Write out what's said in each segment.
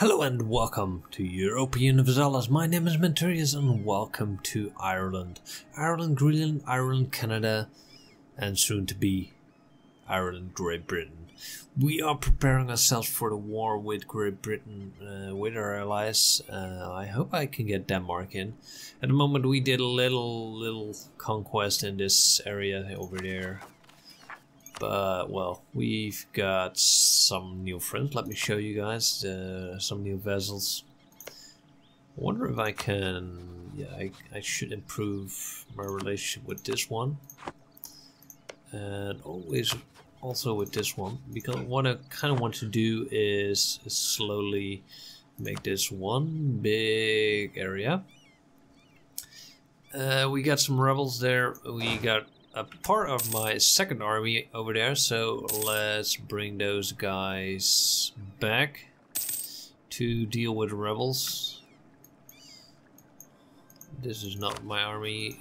Hello and welcome to Europa Universalis. My name is Menturius and welcome to Ireland. Ireland, Greenland, Ireland, Canada, and soon to be Ireland, Great Britain. We are preparing ourselves for the war with Great Britain, uh, with our allies. Uh, I hope I can get Denmark in. At the moment, we did a little little conquest in this area over there. But, well, we've got some new friends. Let me show you guys uh, some new vessels. Wonder if I can... Yeah, I, I should improve my relationship with this one. And always also with this one. Because what I kind of want to do is slowly make this one big area. Uh, we got some rebels there. We got a part of my second army over there, so let's bring those guys back to deal with rebels. This is not my army.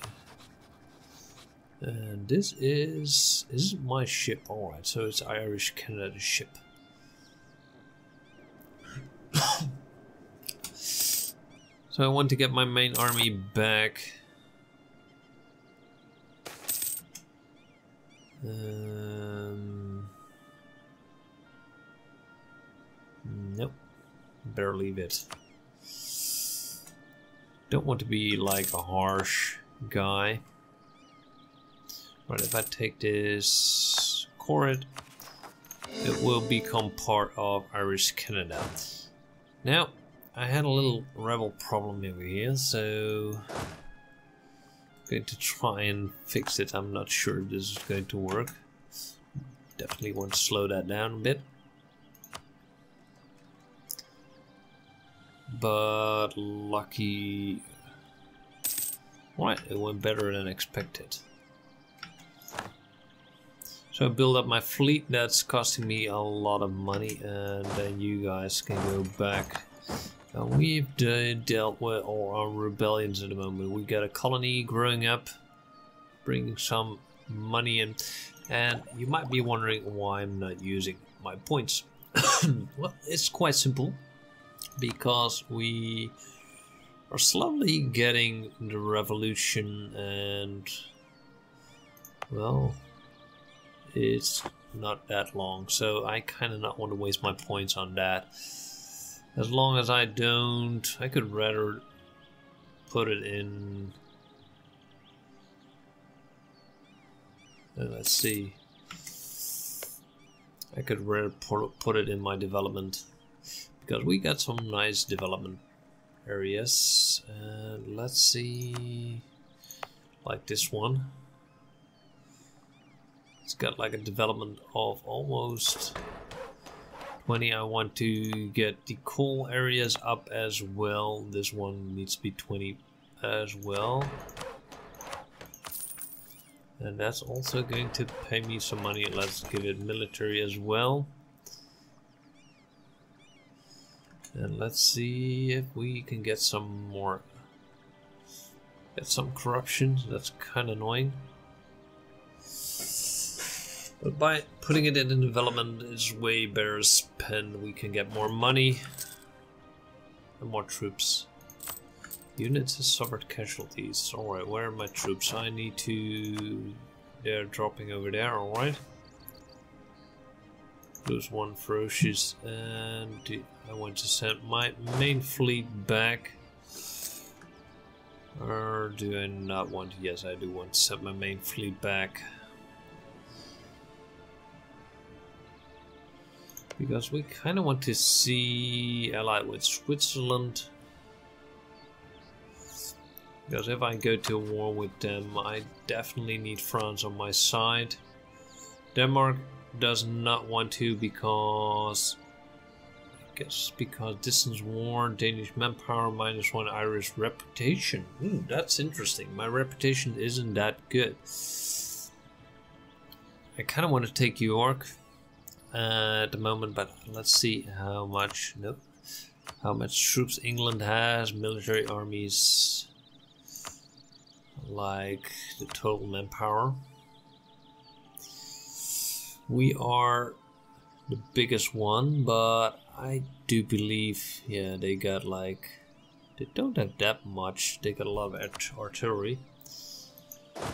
And this is this is my ship. Alright, so it's Irish Canada ship. so I want to get my main army back. Um, nope. Better leave it. Don't want to be like a harsh guy. Right, if I take this Corid, it will become part of Irish Canada. Now, I had a little rebel problem over here, so going to try and fix it. I'm not sure this is going to work. Definitely want to slow that down a bit. But lucky... Right, it went better than expected. So I build up my fleet, that's costing me a lot of money and then you guys can go back uh, we've dealt with all our rebellions at the moment. We've got a colony growing up, bringing some money in, and you might be wondering why I'm not using my points. well, it's quite simple, because we are slowly getting the revolution and, well, it's not that long, so I kind of not want to waste my points on that. As long as I don't, I could rather put it in. Uh, let's see. I could rather put it in my development because we got some nice development areas. And let's see, like this one. It's got like a development of almost 20 I want to get the coal areas up as well. This one needs to be 20 as well. And that's also going to pay me some money. Let's give it military as well. And let's see if we can get some more get some corruption. That's kind of annoying but by putting it in development is way better spent. We can get more money and more troops. Units have suffered casualties. Alright, where are my troops? I need to... They're dropping over there, alright. Lose one ferocious and I want to send my main fleet back. Or do I not want to? Yes, I do want to send my main fleet back. Because we kind of want to see allied with Switzerland. Because if I go to war with them, I definitely need France on my side. Denmark does not want to because I guess because distance war, Danish manpower minus one Irish reputation. Ooh, that's interesting. My reputation isn't that good. I kind of want to take York at the moment, but let's see how much no, how much troops England has, military armies, like the total manpower. We are the biggest one, but I do believe, yeah, they got like, they don't have that much. They got a lot of artillery.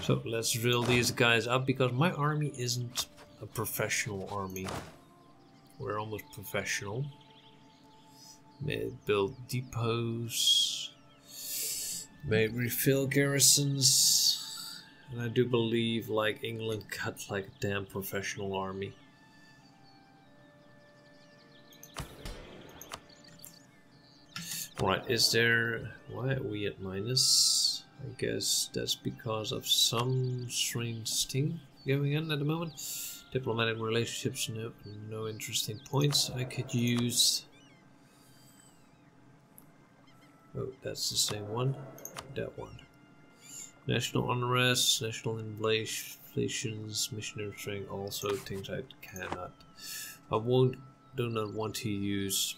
So let's drill these guys up because my army isn't a professional army. We're almost professional. May build depots. May refill garrisons. And I do believe like England got like a damn professional army. Right, is there... Why are we at minus? I guess that's because of some strange thing going on at the moment. Diplomatic relationships, no, no interesting points. I could use... Oh, that's the same one. That one. National unrest, national inflations, missionary strength, also things I cannot. I won't, do not want to use.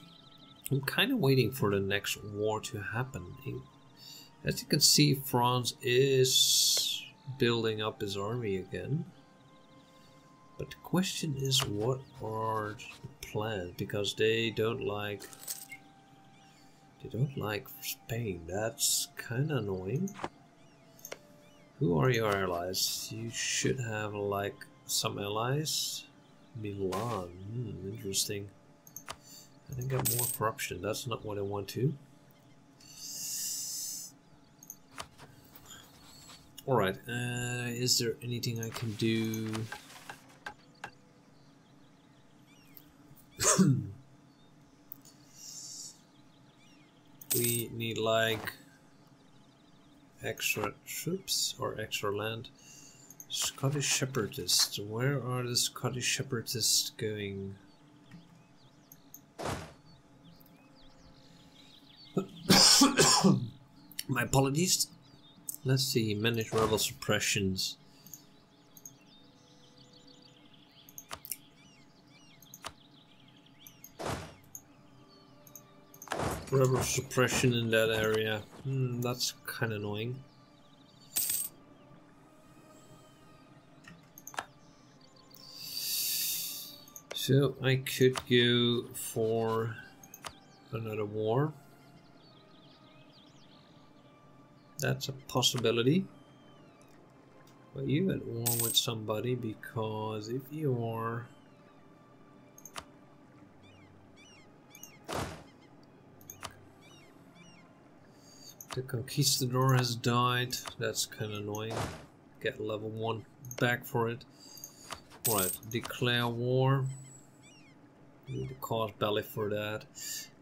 I'm kind of waiting for the next war to happen. As you can see, France is building up his army again. But the question is, what are the plans? Because they don't like... They don't like Spain. That's kind of annoying. Who are your allies? You should have, like, some allies. Milan. Hmm, interesting. I think I got more corruption. That's not what I want to. Alright, uh, is there anything I can do? We need like extra troops or extra land. Scottish Separatists. Where are the Scottish Separatists going? My apologies. Let's see, manage rebel suppressions. Rebel suppression in that area. Hmm, that's kind of annoying. So I could go for another war. That's a possibility. But you at war with somebody because if you are The Conquistador has died. That's kind of annoying. Get level 1 back for it. Right, declare war. Need to casus belli for that.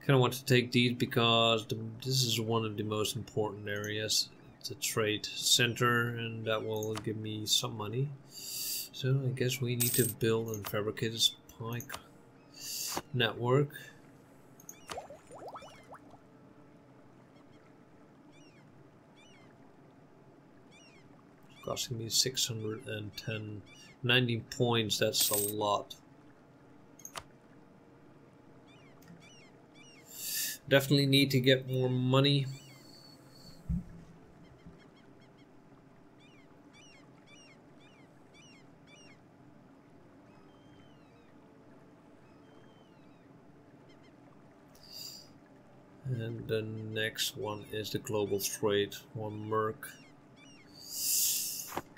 Kind of want to take these because the, this is one of the most important areas. It's a trade center and that will give me some money. So I guess we need to build and fabricate a spy network. Costing me 610 90 points that's a lot. Definitely need to get more money. And the next one is the global trade, one Merc.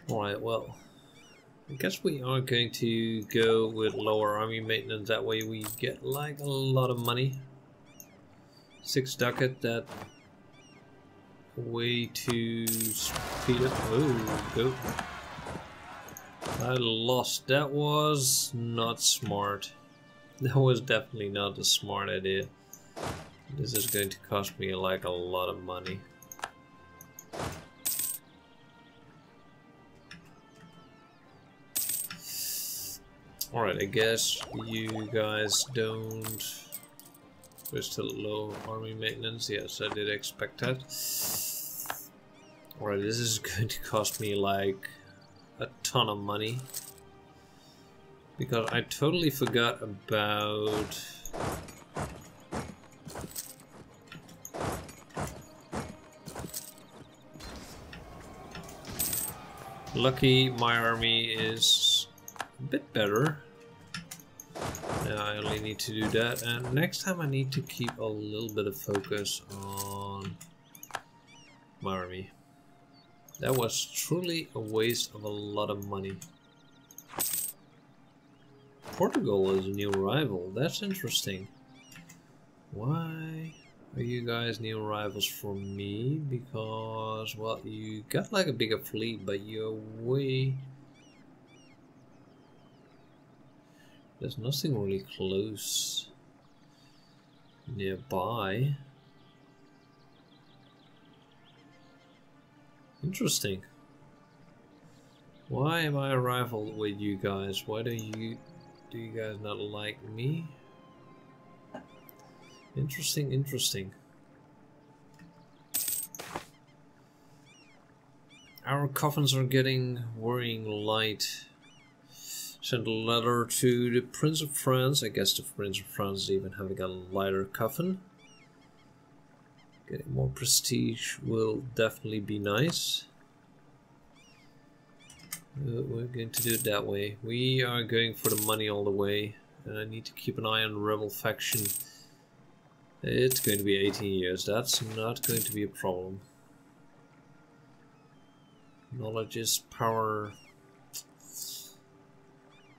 Alright, well, I guess we are going to go with lower army maintenance, that way we get like a lot of money. Six ducat, that way to speed up. Oh, go. I lost. That was not smart. That was definitely not a smart idea. This is going to cost me like a lot of money. Alright, I guess you guys don't... We're still low army maintenance. Yes, I did expect that. Alright, this is going to cost me like a ton of money. Because I totally forgot about... Lucky my army is bit better. I only need to do that. And next time I need to keep a little bit of focus on my army. That was truly a waste of a lot of money. Portugal is a new rival. That's interesting. Why are you guys new rivals for me? Because, well, you got like a bigger fleet, but you're way... There's nothing really close nearby. Interesting. Why am I a rival with you guys? Why do you do you guys not like me? Interesting, interesting. Our coffins are getting worrying light. Sent a letter to the Prince of France. I guess the Prince of France is even having a lighter coffin. Getting more prestige will definitely be nice. Uh, we're going to do it that way. We are going for the money all the way. And I need to keep an eye on rebel faction. It's going to be 18 years. That's not going to be a problem. Knowledge is power.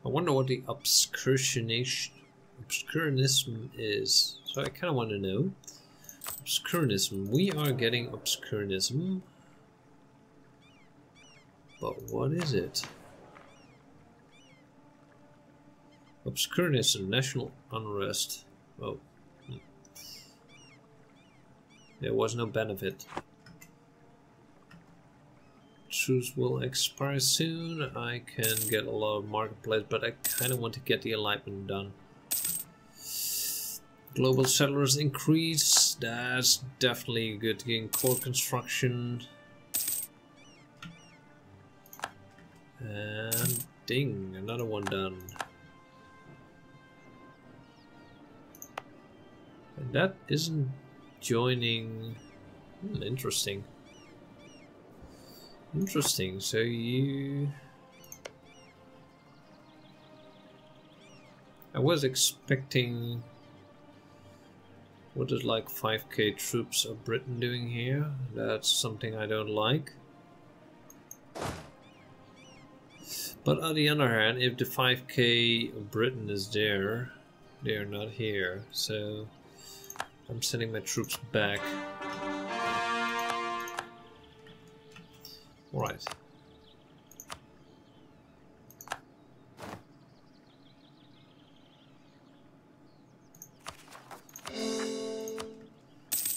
I wonder what the obscurantism is. So I kind of want to know. Obscurantism. We are getting obscurantism. But what is it? Obscurantism, national unrest. Oh. Hmm. There was no benefit. Truce will expire soon. I can get a lot of marketplace, but I kind of want to get the alignment done. Global settlers increase. That's definitely good. Getting core construction. And ding, another one done. And that isn't joining. Hmm, interesting. Interesting. So you. I was expecting what is like 5k troops of Britain doing here? That's something I don't like. But on the other hand, if the 5k of Britain is there, they're not here. So I'm sending my troops back. Right.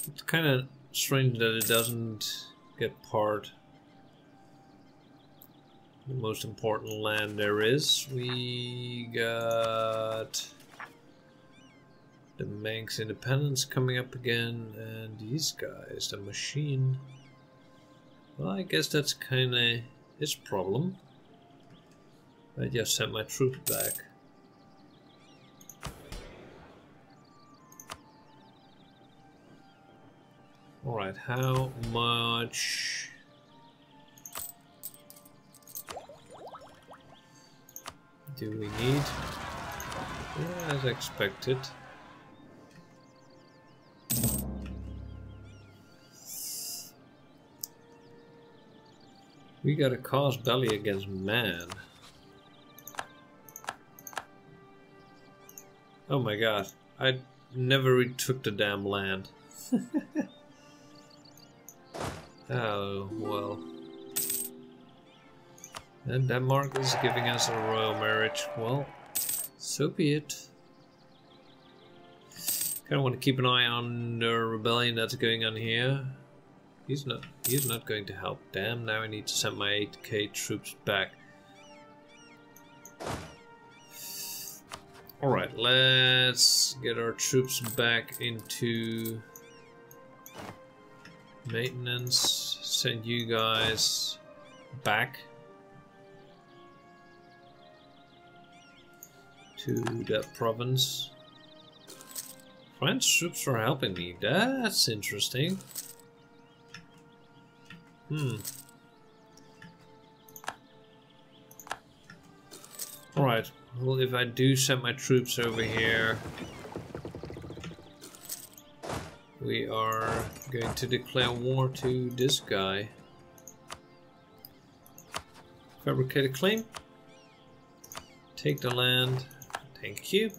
It's kind of strange that it doesn't get part the most important land there is. We got the Manx Independence coming up again, and these guys, the machine. Well, I guess that's kind of his problem. I just sent my troops back. Alright, how much... Do we need? Yeah, as expected. We got a casus belli against man. Oh my god, I never retook the damn land. Oh, well. And Denmark is giving us a royal marriage. Well, so be it. Kind of want to keep an eye on the rebellion that's going on here. He's not. He's not going to help. Damn! Now I need to send my 8k troops back. All right, let's get our troops back into Maintenance, send you guys back to that province. French troops are helping me. That's interesting. Hmm. Alright, Well, if I do send my troops over here, we are going to declare war to this guy. Fabricate a claim. Take the land. Thank you.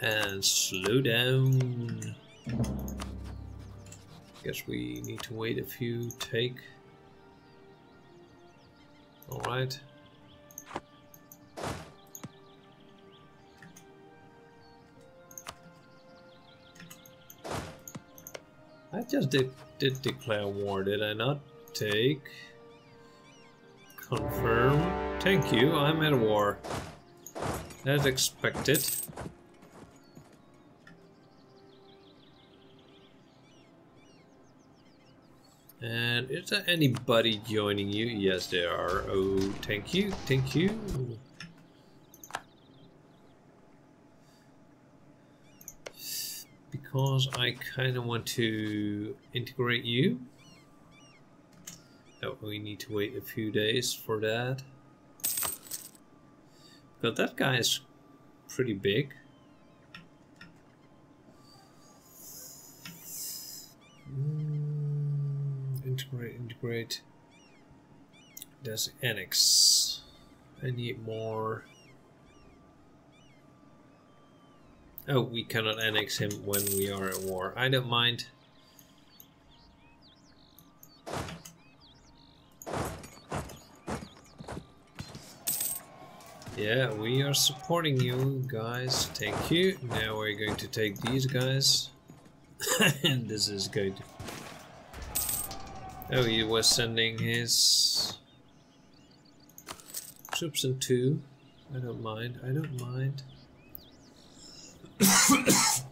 And slow down. Guess we need to wait a few take. Alright. I just did, did declare war, did I not? Take. Confirm. Thank you, I'm at war. As expected. Is there anybody joining you? Yes, there are. Oh, thank you, thank you. Because I kind of want to integrate you. Oh, we need to wait a few days for that. But that guy is pretty big. Integrate. There's annex. I need more. Oh, we cannot annex him when we are at war. I don't mind. Yeah, we are supporting you guys. Thank you. Now we're going to take these guys. and this is going to Oh, he was sending his troops in two. I don't mind. I don't mind.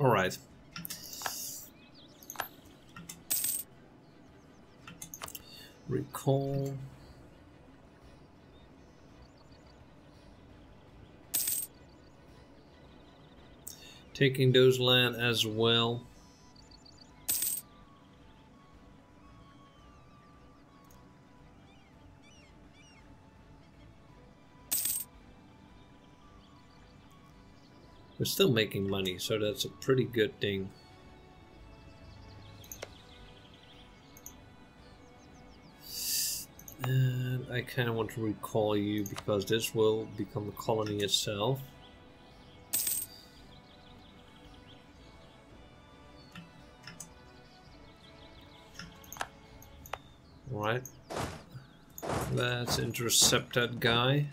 All right. Recall. Taking those land as well. We're still making money, so that's a pretty good thing. And I kind of want to recall you because this will become a colony itself. Alright. Let's intercept that guy.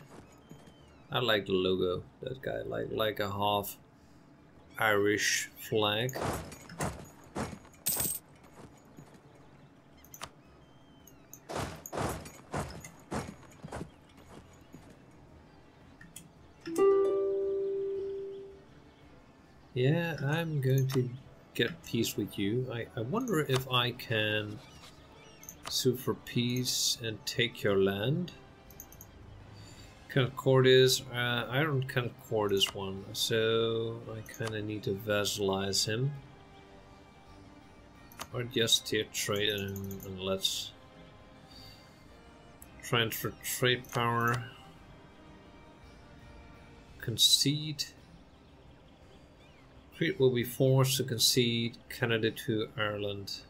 I like the logo. That guy, like like a half Irish flag. Yeah, I'm going to get peace with you. I, I wonder if I can sue for peace and take your land. Concordius, uh, I don't concord is one, so I kind of need to vassalize him. Or just here trade him and let's transfer trade power. Concede. Crete will be forced to concede Canada to Ireland.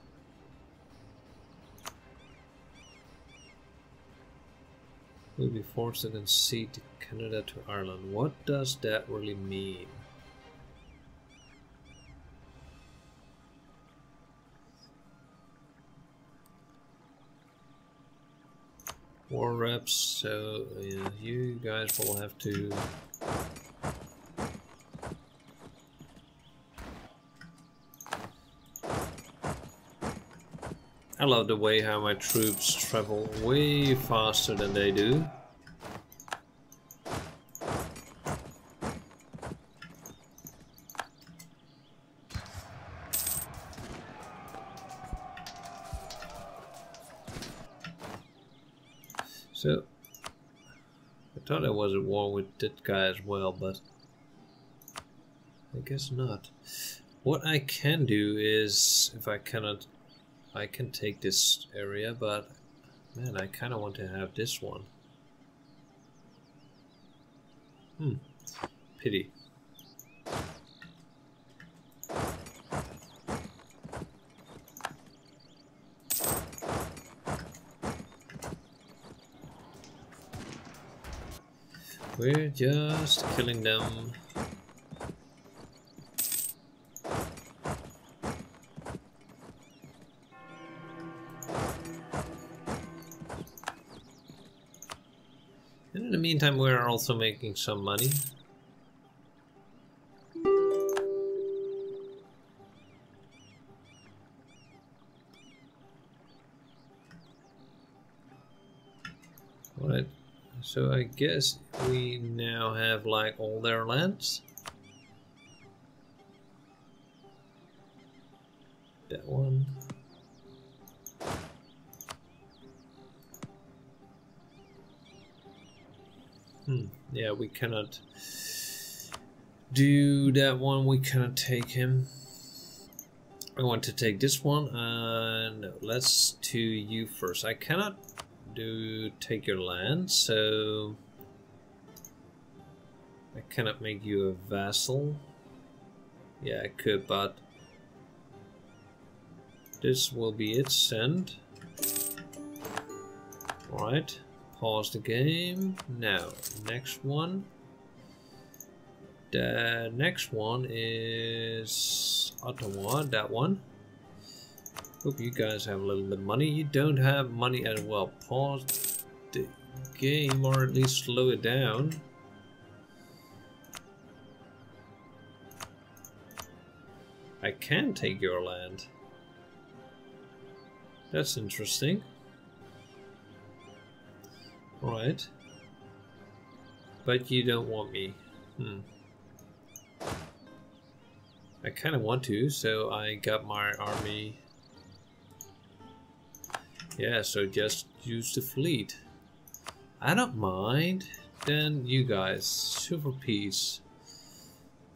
Will be forced to concede Canada to Ireland. What does that really mean? War reps, so yeah, you guys will have to I love the way how my troops travel way faster than they do. So, I thought I was at war with that guy as well, but I guess not. What I can do is, if I cannot I can take this area, but man, I kind of want to have this one. Hmm. Pity. We're just killing them. Meantime, we're also making some money. Right. So I guess we now have like all their lands. That one. Hmm. Yeah, we cannot do that one. We cannot take him. I want to take this one. Uh, no, let's do you first. I cannot do take your land, so I cannot make you a vassal. Yeah, I could, but this will be it. Send. Right. Pause the game. Now, next one. The next one is Ottawa, that one. Hope you guys have a little bit of money. You don't have money as well. Pause the game or at least slow it down. I can take your land. That's interesting. Right. But you don't want me. Hmm. I kind of want to, so I got my army yeah, so just use the fleet. I don't mind. Then you guys, Sue for Peace.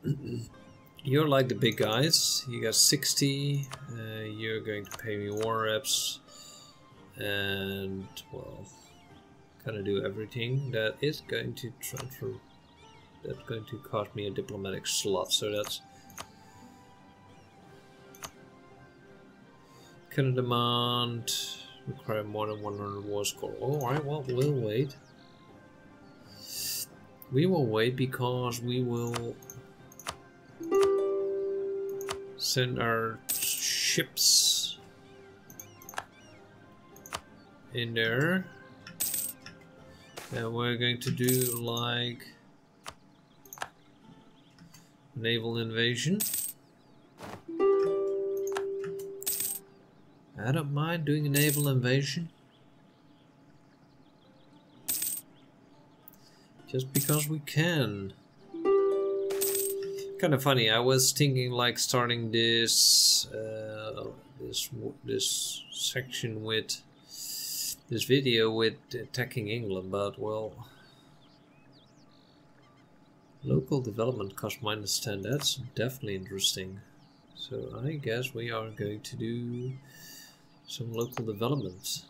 you're like the big guys. You got 60. Uh, you're going to pay me war reps. And, well, gonna do everything. That is going to transfer. That's going to cost me a diplomatic slot. So that's Can demand Require more than 100 war score. Alright, well, we'll wait. We will wait because we will send our ships in there. And we're going to do like naval invasion. I don't mind doing a naval invasion. Just because we can. Kind of funny. I was thinking like starting this uh, this this section with this video with attacking England, but well, local development cost minus ten. That's definitely interesting. So I guess we are going to do some local developments.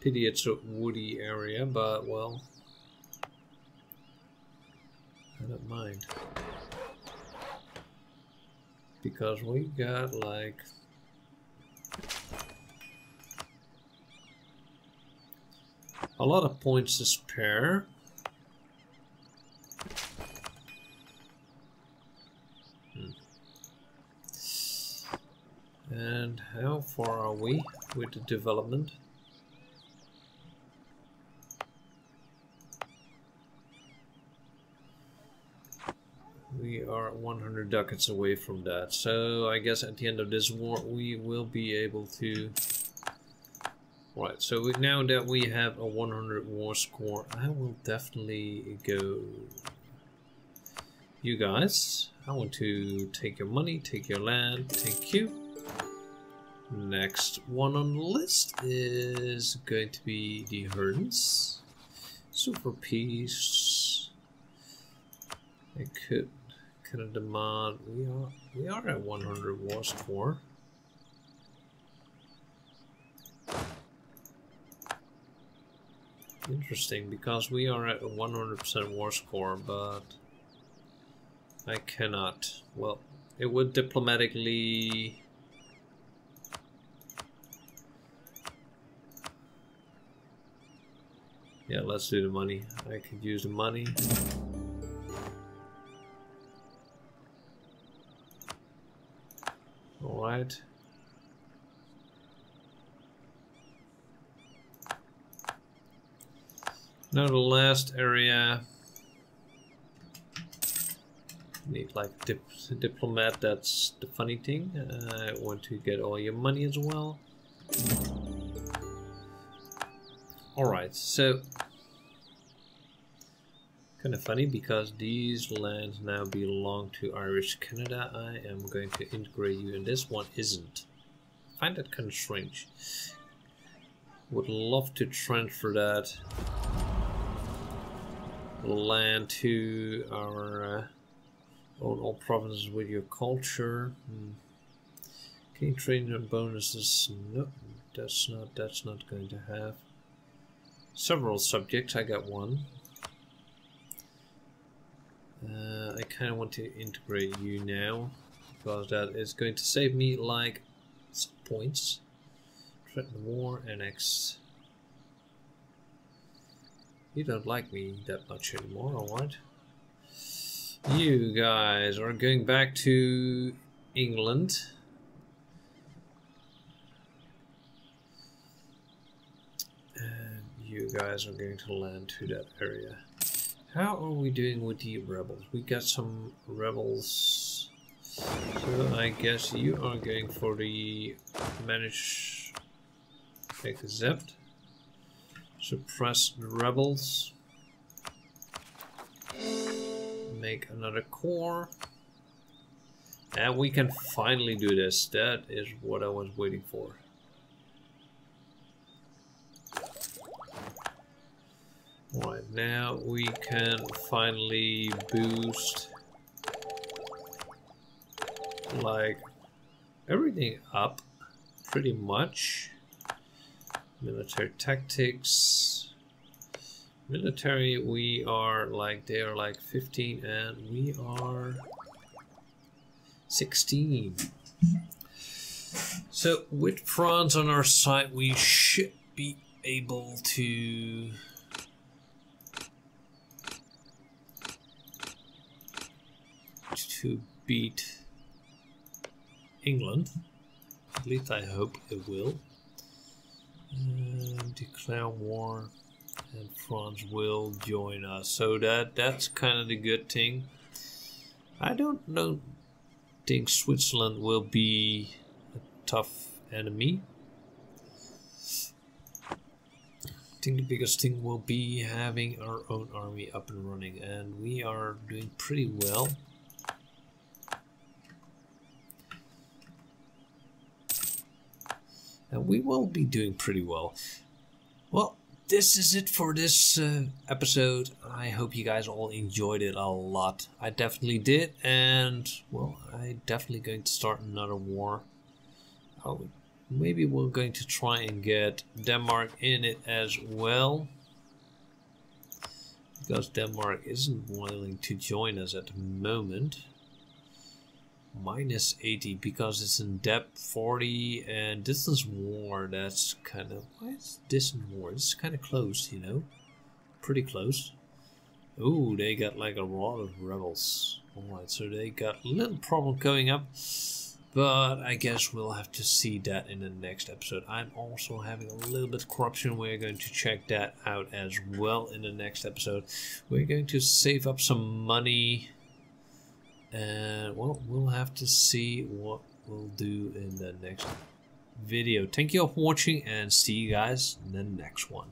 Pity it's a woody area, but well, I don't mind. Because we got like a lot of points to spare. Hmm. And how far are we with the development? We are 100 ducats away from that. So I guess at the end of this war we will be able to... Right, so we, now that we have a 100 war score, I will definitely go... You guys, I want to take your money, take your land, thank you. Next one on the list is going to be the Herdens. Sue for Peace. I could Kind of demand? We are we are at 100 wars for. Interesting, because we are at 100% war score, but I cannot. Well, it would diplomatically... Yeah, let's do the money. I could use the money. Alright. Now the last area. Need like dip diplomat, that's the funny thing. Uh, I want to get all your money as well. Alright, so kind of funny because these lands now belong to Irish Canada. I am going to integrate you and this one isn't. I find that kind of strange. Would love to transfer that land to our uh, own all provinces with your culture. Hmm. Can you train on bonuses? No, that's not. That's not going to have. Several subjects. I got one. Uh, I kind of want to integrate you now because that is going to save me like some points. Threaten war, annex you don't like me that much anymore, alright? You guys are going back to England. And you guys are going to land to that area. How are we doing with the rebels? We got some rebels. So I guess you are going for the manage accept suppress the rebels, make another core, and we can finally do this. That is what I was waiting for. Right, now we can finally boost like everything up pretty much. Military tactics. Military, we are like, they are like 15 and we are 16. So with France on our side, we should be able to to beat England. At least I hope it will. Declare war and France will join us. So that that's kind of the good thing. I don't know think Switzerland will be a tough enemy. I think the biggest thing will be having our own army up and running and we are doing pretty well. And we will be doing pretty well. Well, this is it for this uh, episode. I hope you guys all enjoyed it a lot. I definitely did, and well, I'm definitely going to start another war. Oh, maybe we're going to try and get Denmark in it as well. Because Denmark isn't willing to join us at the moment minus 80 because it's in depth 40 and distance war that's kind of why is distance war it's kind of close you know pretty close oh they got like a lot of rebels alright so they got a little problem going up but I guess we'll have to see that in the next episode. I'm also having a little bit of corruption. We're going to check that out as well in the next episode. We're going to save up some money and well we'll have to see what we'll do in the next video. Thank you all for watching and see you guys in the next one